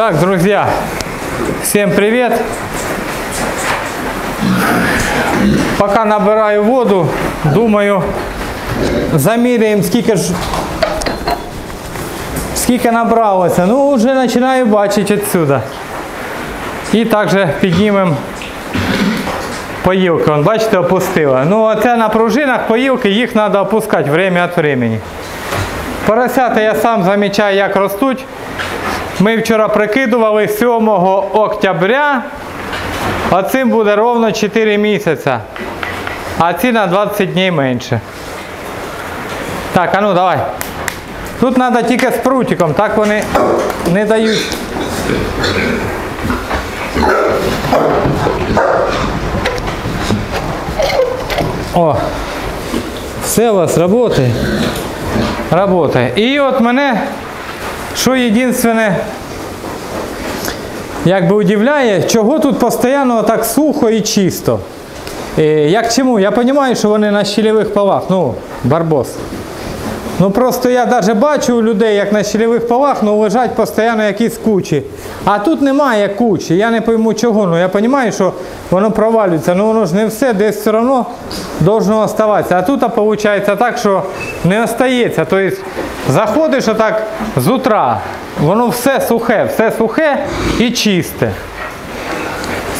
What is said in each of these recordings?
Так, друзья, всем привет. Пока набираю воду, думаю, заміряємо, скільки ж скільки набралося. Ну, вже починаю бачити відсюди. І також піднімемо поїлки. Вон, бачите, опустила. Ну, оце на пружинах поїлки, їх треба опускати время від времени. Поросята я сам замічаю, як ростуть. Ми вчора прикидували 7 октября, а цим буде ровно 4 місяці. А ці на 20 днів менше. Так, а ну давай. Тут треба тільки з прутиком, так вони не дають. О, все у вас працює. Работає. І от мене, що єдине, якби удивляє, чого тут постійно так сухо і чисто. Е, Як чому? Я розумію, що вони на щільових полах, ну, барбос. Ну просто я навіть бачу у людей, як на щільових полах, ну лежать постійно якісь кучі. А тут немає кучі. Я не пойму чого. Ну я розумію, що воно провалюється, ну воно ж не все, десь все одно должно оставатися. А тут виходить так, що не остається. Тобто заходиш отак з утра, воно все сухе, все сухе і чисте.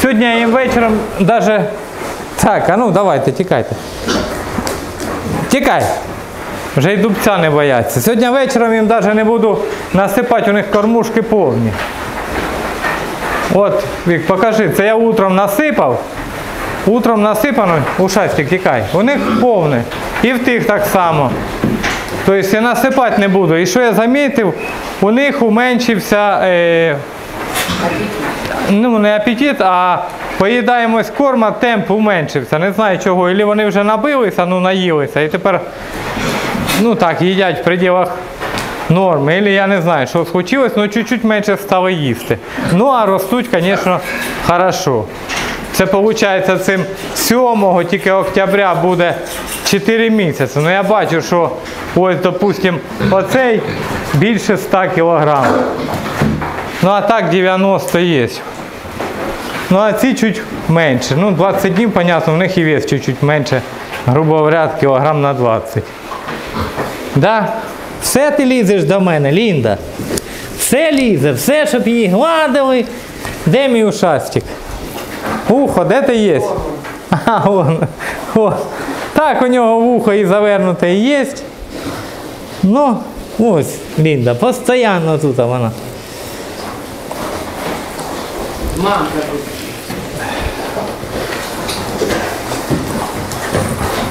Сьогодні я їм вечором навіть... Так, а ну давайте, тікайте. Тікай. Вже й дубця не бояться. Сьогодні вечором їм навіть не буду насипати, у них кормушки повні. От, Вік, покажи, це я утром насипав. Утром насипано, ушастик, тікай. У них повне. І в тих так само. Тобто я насипати не буду. І що я замітив, у них уменшився е, ну не апетит, а поїдаємось корма, темп уменшився. Не знаю чого. Ілі вони вже набилися, ну наїлися. І тепер ну так, їдять в пределах норми. Ілі я не знаю, що случилось, ну чуть-чуть менше стали їсти. Ну а ростуть, звісно, хорошо. Це виходить цим 7 тільки октября буде 4 місяці. Ну я бачу, що ось, допустим, оцей більше 100 кг. Ну а так 90 є. Ну а ці чуть менше. Ну 20 днів, понятно, в них і вес чуть-чуть менше, грубо говоря, кілограм на 20. Да? Все ти лізеш до мене, Лінда. Все лізе, все, щоб її гладили. Де мій ушастик? Ухо, де ти є? А, вон. О. Так, у нього вухо і завернуте є. Ну, ось, Лінда, постійно тут вона. Мамка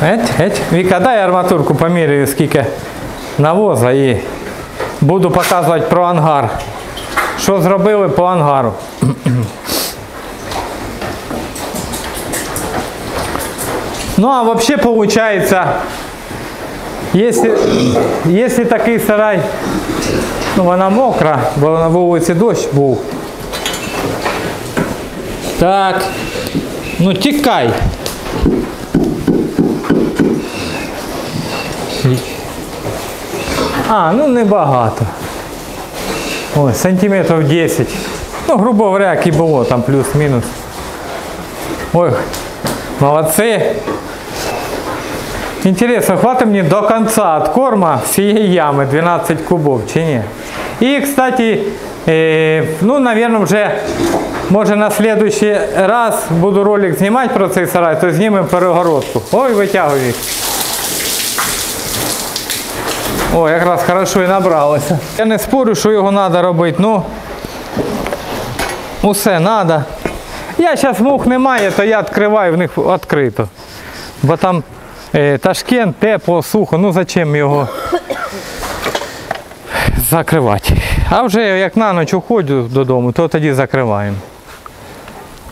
Еть, еть. Віка, дай арматурку поміряю, скільки навоза і буду показувати про ангар. Що зробили по ангару. Ну а вообще получается, если, такий сарай, ну вона мокра, бо на вулиці дощ був. Так, ну тікай. А, ну небагато. Ось, сантиметрів 10. Ну, грубо говоря, як і було, там плюс-мінус. Ой, молодці. Інтересно, хватить мені до кінця від корма всієї ями 12 кубов чи ні? І, кстати, е, ну, наверное, вже може на следующий раз буду ролик знімати про цей сарай, то знімемо перегородку. Ой, витягуй. О, якраз хорошо і набралося. Я не спорю, що його треба робити, ну усе треба. Я зараз мух немає, то я відкриваю в них відкрито. Бо там е, Ташкент, тепло, сухо, ну зачем його закривати. А вже як на ніч уходжу додому, то тоді закриваємо.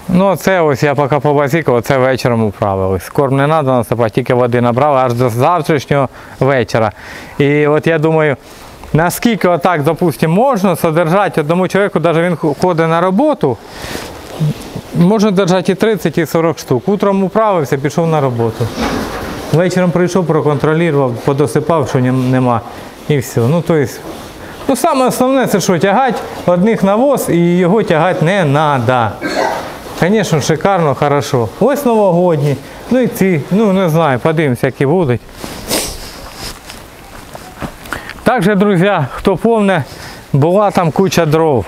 Ну це ось я поки побазікав, це вечором управились. Корм не треба насипати, тільки води набрали аж до завтрашнього вечора. І от я думаю, наскільки отак, допустимо, можна содержати одному чоловіку, навіть він ходить на роботу, можна держати і 30, і 40 штук. Утром управився, пішов на роботу. Вечором прийшов, проконтролював, подосипав, що нема. І все. Ну, тобто, Ну, саме основне це що тягати одних навоз і його тягати не треба. Звісно, шикарно, хорошо. Ось новогодні. Ну і ці, ну не знаю, подивимося, які будуть. Також, друзі, хто помне, була там куча дров.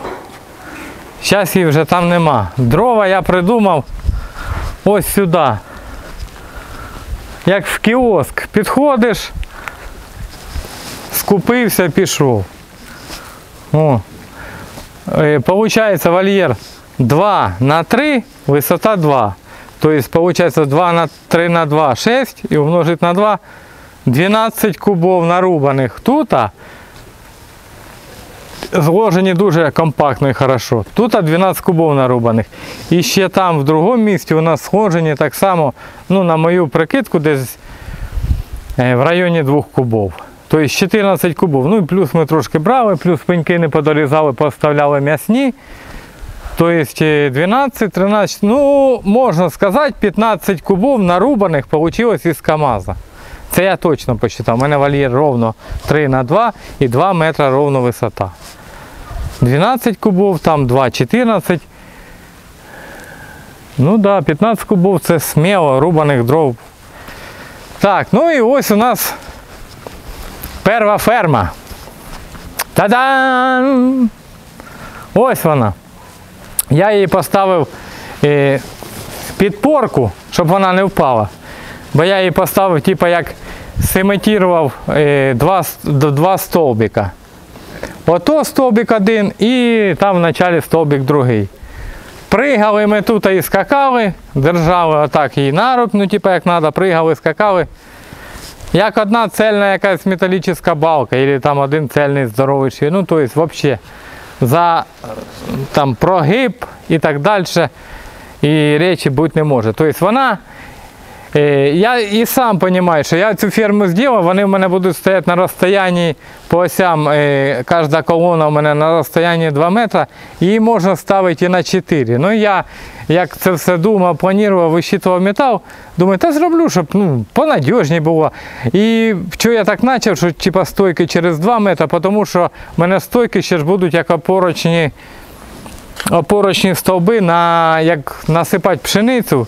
Зараз її вже там нема. Дрова я придумав ось сюди. Як в кіоск. Підходиш, скупився, пішов. О. Е, Получається вольєр 2 на 3, висота 2. Тобто получается 2 на 3 на 2 6 і умножить на 2 12 кубов нарубаних тут. Зложені дуже компактно і хорошо. Тут 12 кубов нарубаних. І ще там в другому місці у нас схожені так само, ну, на мою прикидку, десь е, в районі 2 кубов. Тобто 14 кубов. Ну і плюс ми трошки брали, плюс пеньки не подорізали, поставляли м'ясні. Тобто 12, 13, ну, можна сказати, 15 кубов нарубаних вийшло із КАМАЗа. Це я точно посчитав. У мене вольєр ровно 3 на 2 і 2 метри ровно висота. 12 кубов, там 2, 14. Ну да, 15 кубов це сміло рубаних дров. Так, ну і ось у нас перша ферма. Та-дам! Ось вона. Я її поставив е, підпорку, щоб вона не впала. Бо я її поставив, типу, як симітував е, два, два стовбика. Ото стовбик один і там в началі стовбик другий. Пригали ми тут і скакали, держали отак її на рук, ну типу як треба, пригали, скакали. Як одна цельна якась металічна балка, або там один цельний здоровий швій. Ну, тобто, взагалі, за там прогиб і так далі. І речі бути не може. Тобто вона, я і сам розумію, що я цю ферму зробив, вони в мене будуть стояти на розстоянні по осям, е, кожна колона у мене на розстоянні 2 метри, її можна ставити і на 4. Ну я, як це все думав, планував, висчитував метал, думаю, та зроблю, щоб ну, понадіжніше було. І що я так почав, що типа стойки через 2 метри, тому що в мене стойки ще ж будуть як опорочні опорочні стовби, на, як насипати пшеницю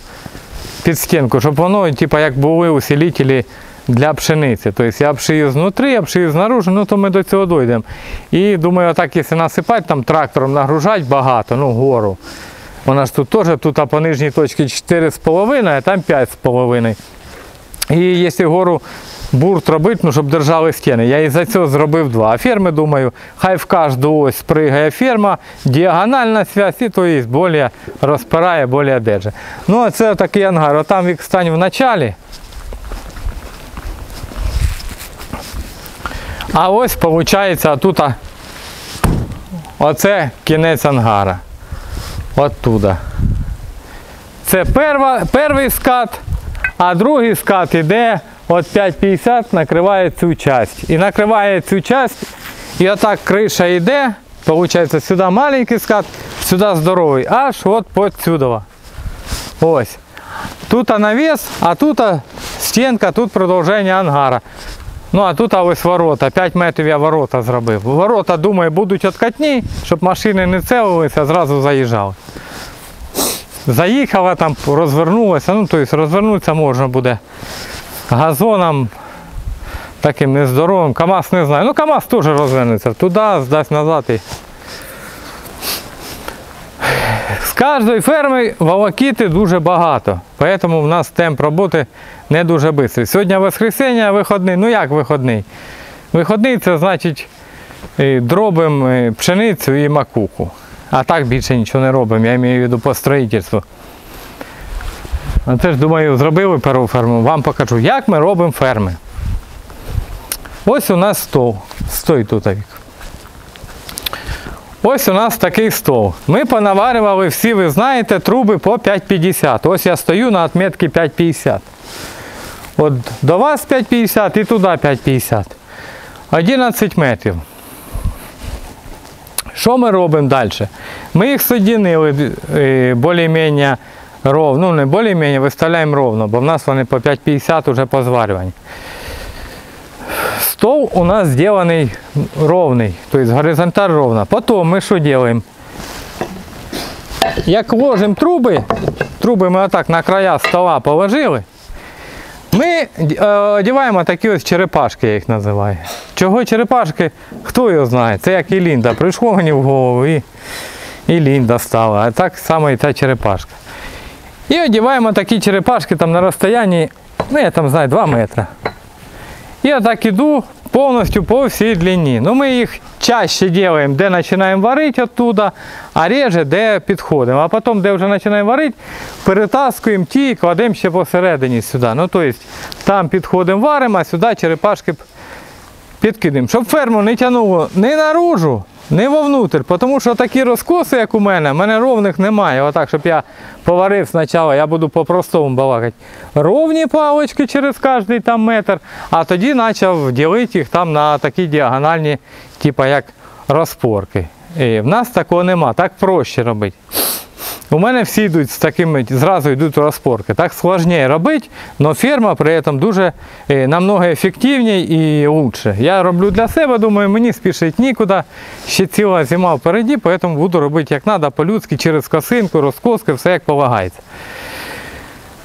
під стінку, щоб воно, типу, як були усилителі для пшениці. Тобто я обшию я обшию знаружи, ну то ми до цього дійдемо. І думаю, так, якщо насипати, там трактором нагружати багато, ну гору. Вона ж тут теж, тут а по нижній точці 4,5, а там 5,5. І якщо гору бурт робити, ну, щоб держали стіни. Я із-за цього зробив два. А ферми, думаю, хай в кожну ось пригає ферма, діагональна зв'язь, і то є більше розпирає, більше держить. Ну, а це такий ангар. Отам він стань в началі. А ось виходить, тут оце кінець ангара. Оттуда. Це перва, перший скат, а другий скат іде от 5,50 накриває цю часть. І накриває цю часть, і отак криша йде, виходить, сюди маленький скат, сюди здоровий, аж от под. Ось. Тут навіс, а тут стінка, тут продовження ангара. Ну а тут ось ворота, 5 метрів я ворота зробив. Ворота, думаю, будуть откатні, щоб машини не целилися, а зразу заїжджали. Заїхала там, розвернулася, ну тобто розвернутися можна буде газоном таким нездоровим. КАМАЗ не знаю. Ну КАМАЗ теж розвернеться. Туди, здасть назад. І... З кожної ферми волокіти дуже багато. Тому в нас темп роботи не дуже швидкий. Сьогодні воскресенье, виходний. Ну як виходний? Виходний це значить дробимо пшеницю і макуху. А так більше нічого не робимо, я маю в виду по строїтельству. А це ж думаю, зробили першу ферму, вам покажу, як ми робимо ферми. Ось у нас стол. Стой тут. Ось у нас такий стол. Ми понаварювали всі, ви знаєте, труби по 5,50. Ось я стою на отметці 5,50. От до вас 5,50 і туди 5,50. 11 метрів. Що ми робимо далі? Ми їх соединили е, більш-менш ровно, ну не більш-менш, виставляємо ровно, бо в нас вони по 5,50 вже по зварюванні. Стол у нас сделанный ровный, то есть горизонталь ровно. Потом мы что делаем? Як ложим труби, труби ми отак на края стола положили, ми е, одягаємо такі ось черепашки, я їх називаю. Чого черепашки? Хто його знає? Це як і Лінда. Прийшло мені в голову і, і Лінда стала. А так само і та черепашка. І одягаємо такі черепашки там на розстоянні, ну я там знаю, 2 метри. І отак іду повністю по всій длині. Ну ми їх чаще робимо, де починаємо варити оттуда, а реже де підходимо. А потім, де вже починаємо варити, перетаскуємо ті і кладемо ще посередині сюди. Ну тобто там підходимо варимо, а сюди черепашки підкидаємо. Щоб ферму не тягнуло ні наружу, ні вовнутрь. Тому що такі розкоси, як у мене, в мене ровних немає. Отак, щоб я поварив спочатку, я буду по-простому балакати. Ровні палочки через кожний там метр, а тоді почав ділити їх там на такі діагональні, типу як розпорки. І в нас такого нема, так проще робити. У мене всі йдуть з такими, зразу йдуть у розпорки. Так складніше робити, але ферма при цьому дуже е, намного ефективніше і лучше. Я роблю для себе, думаю, мені спішити нікуди. Ще ціла зима впереді, тому буду робити як треба, по-людськи, через косинку, розкоски, все як полагається.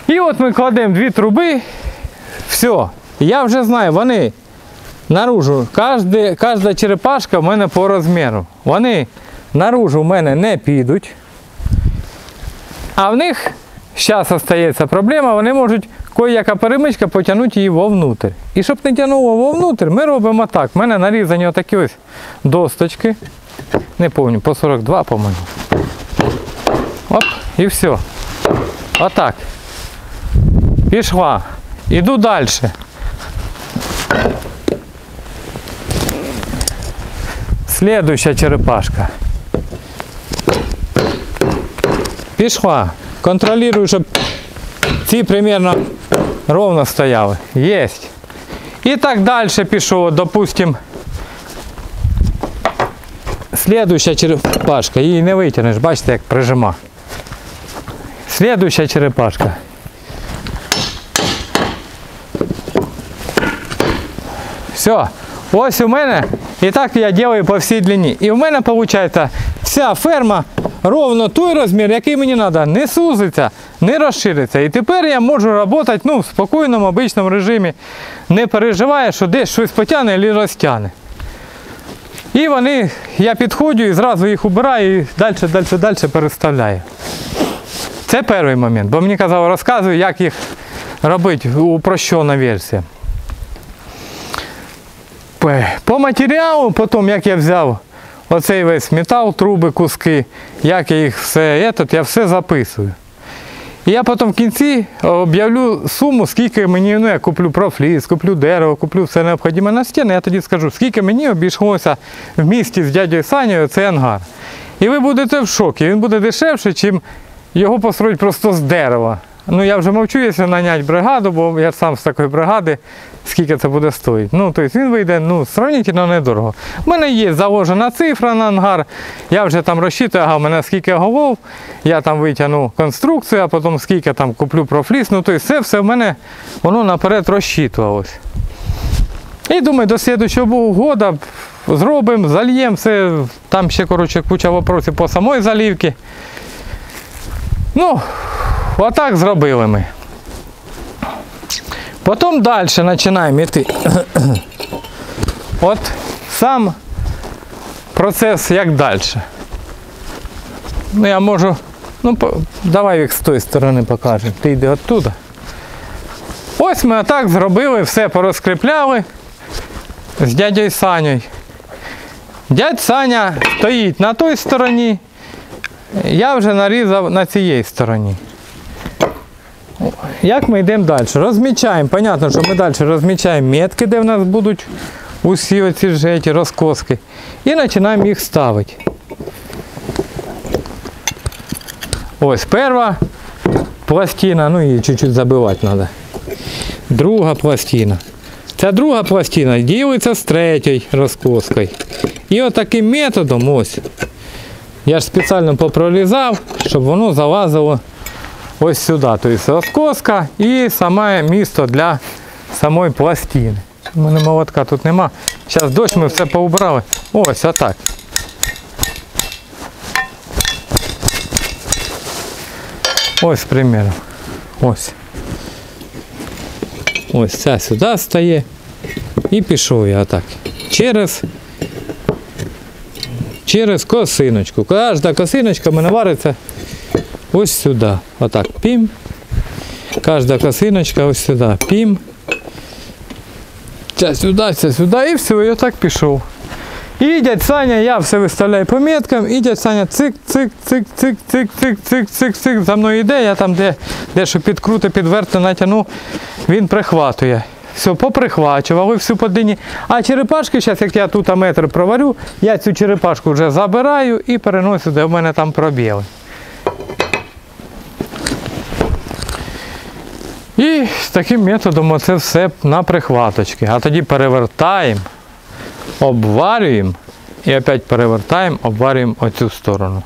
І от ми кладемо дві труби, все. Я вже знаю, вони наружу, кожна черепашка в мене по розміру. Вони наружу в мене не підуть. А в них зараз остається проблема, вони можуть кое-яка перемичка потягнути її вовнутрь. І щоб не тягнуло вовнутрь, ми робимо так. У мене нарізані отакі ось досточки. Не пам'ятаю, по 42, по-моєму. Оп, і все. Отак. Пішла. Іду далі. Следующая черепашка. Пішла. Контролюю, щоб ці примерно ровно стояли. Єсть. І так далі пішов, допустим. Следующая черепашка. Її не витягнеш, бачите, як прижима. Следующая черепашка. Все. Ось у мене. І так я роблю по всій длині. І в мене виходить вся ферма Ровно той розмір, який мені треба. Не сузиться, не розшириться. І тепер я можу працювати ну, в спокійному, обичному режимі. Не переживаю, що десь щось потягне або розтягне. І вони, я підходжу і зразу їх убираю і далі, далі, далі переставляю. Це перший момент, бо мені казали, розказую, як їх робити упрощена версія. По матеріалу, потім як я взяв оцей весь метал, труби, куски, як я їх все, этот, я все записую. І я потім в кінці об'явлю суму, скільки мені, ну я куплю профліс, куплю дерево, куплю все необхідне на стіни, я тоді скажу, скільки мені обійшлося в місті з дядьою Санєю цей ангар. І ви будете в шокі, він буде дешевше, ніж його построїть просто з дерева. Ну я вже мовчу, якщо наняти бригаду, бо я сам з такої бригади, скільки це буде стоїти. Ну, тобто він вийде ну, сравнительно недорого. У мене є заложена цифра на ангар, я вже там розчитую, ага, у мене скільки голов, я там витягну конструкцію, а потім скільки там куплю профліс. Ну, тобто це все в мене воно наперед розчитувалось. І думаю, до слідчого года зробимо, зальємо все. Там ще коротше, куча вопросів по самої залівки. Ну, отак зробили ми. Потім далі починаємо йти. От сам процес як далі. Ну я можу. Ну, давай їх з тої сторони покажемо. Ти йди оттуда. Ось ми отак зробили, все порозкріпляли з дядьою Санєю. Дядь Саня стоїть на той стороні, я вже нарізав на цій стороні. Як ми йдемо далі? Розмічаємо. Понятно, що ми далі розмічаємо метки, де в нас будуть усі оці жеті, розкоски. І починаємо їх ставити. Ось перша пластина, ну її чуть-чуть забивати треба. Друга пластина. Ця друга пластина ділиться з третьою розкоскою. І отаким методом ось. Я ж спеціально попрорізав, щоб воно залазило ось сюди. Тобто розкоска і саме місто для самої пластини. У мене молотка тут нема. Зараз дощ ми все поубрали. Ось отак. Ось, приміром. Ось. Ось ця сюди стає. І пішов я отак. Через, через косиночку. Кожна косиночка в мене вариться ось сюди. Отак. Пім. Кожна косиночка ось сюди. Пім. Це сюди, це сюди, і все, я так пішов. І дядь Саня, я все виставляю по меткам, і дядь Саня цик, цик, цик, цик, цик, цик, цик, цик, цик. За мною йде, я там де, де що підкрути, підверти, натягну, він прихватує. Все, поприхвачував і всю по длині. А черепашки, зараз, як я тут метр проварю, я цю черепашку вже забираю і переношу, де в мене там пробіли. І таким методом оце все на прихваточки. А тоді перевертаємо, обварюємо і опять перевертаємо, обварюємо оцю сторону.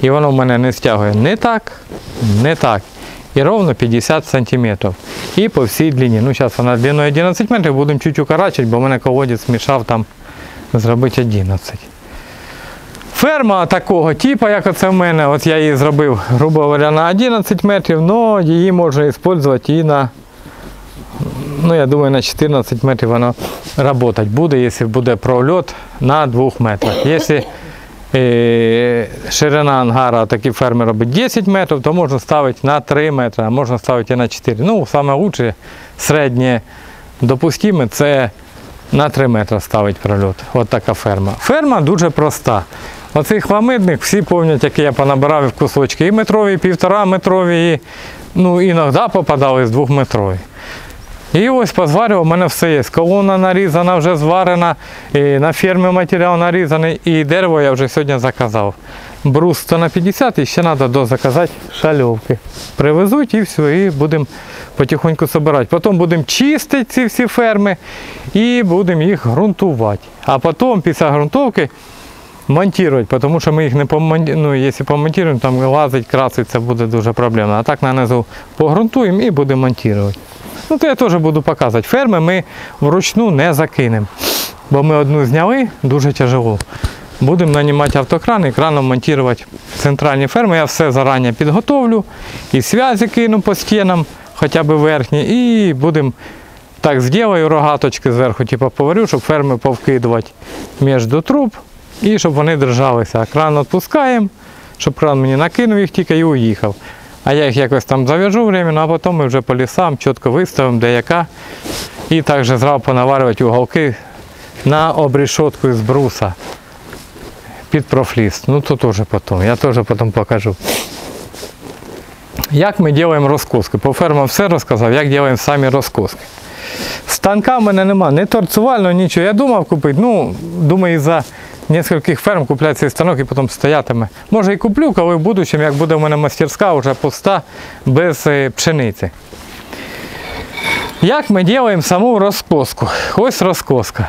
І воно в мене не стягує не так, не так. І ровно 50 см. І по всій длині. Ну, зараз вона длиною 11 метрів, будемо чуть укорачувати, бо в мене колодець мішав там зробити 11. Ферма такого типу, як оце в мене, от я її зробив, грубо говоря, на 11 метрів, але її можна використовувати і на, ну я думаю, на 14 метрів вона працювати буде, якщо буде прольот на 2 метрах. Якщо е, ширина ангара такі ферми робить 10 метрів, то можна ставити на 3 метри, а можна ставити і на 4. Ну, лучше, середнє допустиме, це на 3 метри ставить прольот. От така ферма. Ферма дуже проста. Оцей хламидник всі пам'ятають, який я понабирав в кусочки. І метрові, і півтора метрові, і, ну, іноді попадали з двохметрові. І ось позварював, у мене все є. Колона нарізана, вже зварена, і на фермі матеріал нарізаний, і дерево я вже сьогодні заказав. Брус 100 на 50 і ще треба дозаказати шальовки. Привезуть і все, і будемо потихоньку збирати. Потім будемо чистити ці всі ферми і будемо їх ґрунтувати. А потім після ґрунтовки монтувати, тому що ми їх не помонтуємо, ну, якщо помонтуємо, там лазить, красить, це буде дуже проблемно. А так нанизу погрунтуємо і будемо монтувати. Ну, то я теж буду показувати. Ферми ми вручну не закинемо. Бо ми одну зняли, дуже тяжело. Будемо нанімати автокран і краном монтувати центральні ферми. Я все зарані підготовлю. І зв'язки кину по стінам, хоча б верхні. І будемо так зроблю рогаточки зверху, типу поварю, щоб ферми повкидувати між труб і щоб вони держалися. Кран відпускаємо, щоб кран мені накинув їх тільки і уїхав. А я їх якось там зав'яжу временно, а потім ми вже по лісам чітко виставимо, де яка. І також зразу понаварювати уголки на обрішотку з бруса під профліст. Ну то теж потім. Я теж потім покажу. Як ми робимо розкоски? По фермам все розказав, як робимо самі розкоски. Станка в мене нема, не торцувального, нічого. Я думав купити, ну, думаю, за нескольких ферм купляти цей станок і потім стоятиме. Може і куплю, коли в будущем, як буде в мене мастерська вже пуста, без е, пшениці. Як ми робимо саму розкоску? Ось розкоска.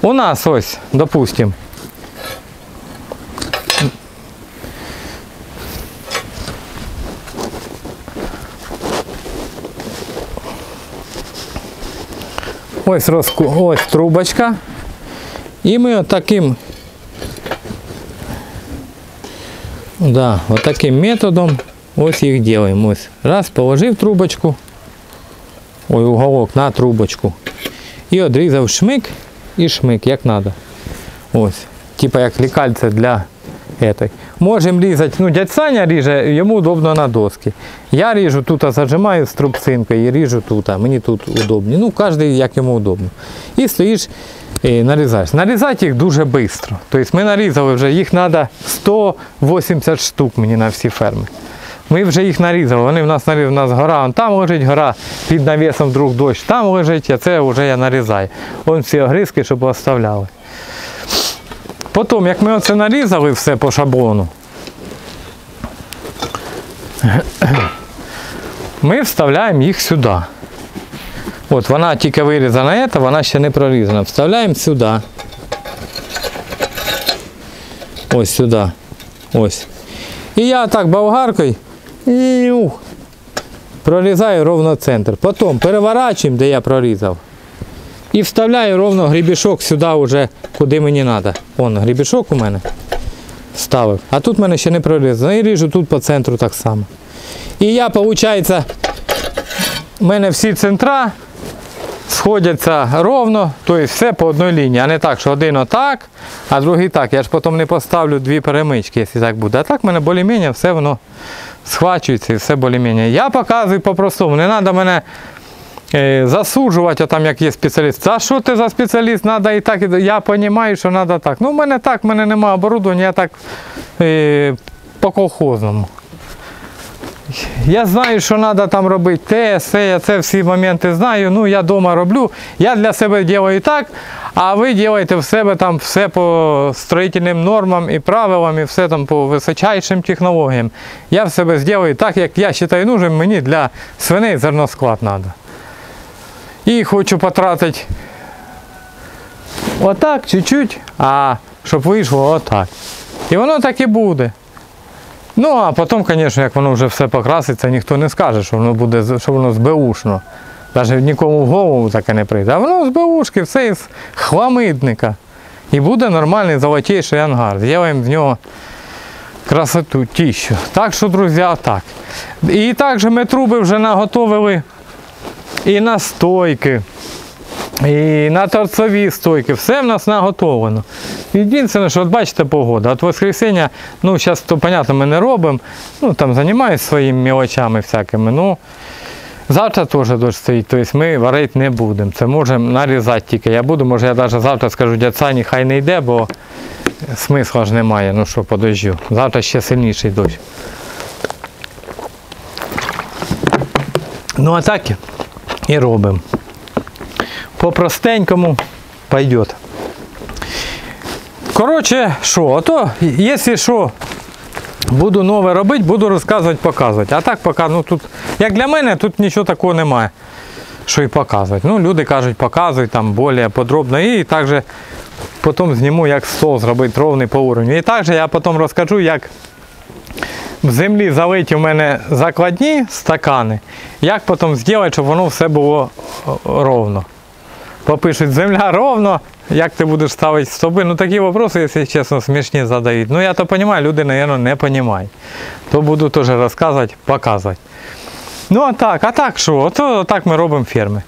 У нас ось, допустимо, ось, розку... ось трубочка. І ми отаким да, отаким методом ось їх робимо. Ось. Раз, положив трубочку, ой, уголок на трубочку. І одрізав шмик і шмик, як треба. Ось. Типа як лікальце для этой. Можемо різати, ну дядь Саня ріже, йому удобно на доски. Я ріжу тут, зажимаю струбцинкою і ріжу тут, мені тут удобно. Ну, кожен як йому удобно. І стоїш і нарізаєш. Нарізати їх дуже швидко. Тобто ми нарізали вже, їх треба 180 штук мені на всі ферми. Ми вже їх нарізали. Вони в нас нарізали, у нас гора, вон там лежить гора, під навісом вдруг дощ, там лежить, а це вже я нарізаю. Вон всі огризки, щоб оставляли. Потім, як ми оце нарізали все по шаблону, ми вставляємо їх сюди. От вона тільки вирізана, ета, вона ще не прорізана. Вставляємо сюди. Ось сюди. Ось. І я так болгаркою прорізаю ровно центр. Потім переворачуємо, де я прорізав. І вставляю ровно грібішок сюди вже, куди мені треба. Вон грібішок у мене ставив. А тут в мене ще не прорізано. І ріжу тут по центру так само. І я, виходить, у мене всі центра сходяться ровно, тобто все по одній лінії, а не так, що один отак, а другий так. Я ж потім не поставлю дві перемички, якщо так буде. А так в мене більш-менш все воно схвачується і все більш-менш. Я показую по-простому, не треба мене е, засуджувати, там як є спеціаліст. А що ти за спеціаліст? Надо і так. Я розумію, що треба так. Ну, в мене так, в мене немає оборудовання, я так е, по колхозному. Я знаю, що треба там робити те, все, я це всі моменти знаю. Ну, я вдома роблю. Я для себе роблю так, а ви робите в себе там все по строїтельним нормам і правилам, і все там по височайшим технологіям. Я в себе зроблю так, як я вважаю нужним, мені для свиней зерносклад треба. І хочу потратити отак, чуть-чуть, а щоб вийшло отак. І воно так і буде. Ну, а потім, звісно, як воно вже все покраситься, ніхто не скаже, що воно буде що воно з беушно. Навіть нікому в голову таке не прийде. А воно з беушки, все із хламидника. І буде нормальний золотіший ангар. Зробимо в нього красоту, тіщу. Так що, друзі, так. І також ми труби вже наготовили і на стойки. І на торцові стойки, все в нас наготовлено. Єдине, що от бачите погода. От воскресіння, ну зараз то, понятно, ми не робимо, ну там займаюся своїми мелочами всякими. Ну, завтра теж дощ стоїть, тобто ми варити не будемо. Це можемо нарізати тільки. Я буду, може я навіть завтра скажу, дядь Сані, хай не йде, бо смисла ж немає, ну що, по дощу. Завтра ще сильніший дощ. Ну а так і робимо по-простенькому пойдет. Коротше, що, ото, якщо що, буду нове робити, буду розказувати, показувати. А так поки, ну тут, як для мене, тут нічого такого немає, що і показувати. Ну, люди кажуть, показуй там більш подробно. І також потім зніму, як стол зробити ровний по уровню. І також я потім розкажу, як в землі залиті у мене закладні стакани, як потім зробити, щоб воно все було ровно попишуть земля ровно, як ти будеш ставити стопи. Ну такі вопроси, якщо чесно, смішні задають. Ну я то розумію, люди, мабуть, не розуміють. То буду теж розказувати, показувати. Ну а так, а так що? Ото так ми робимо ферми.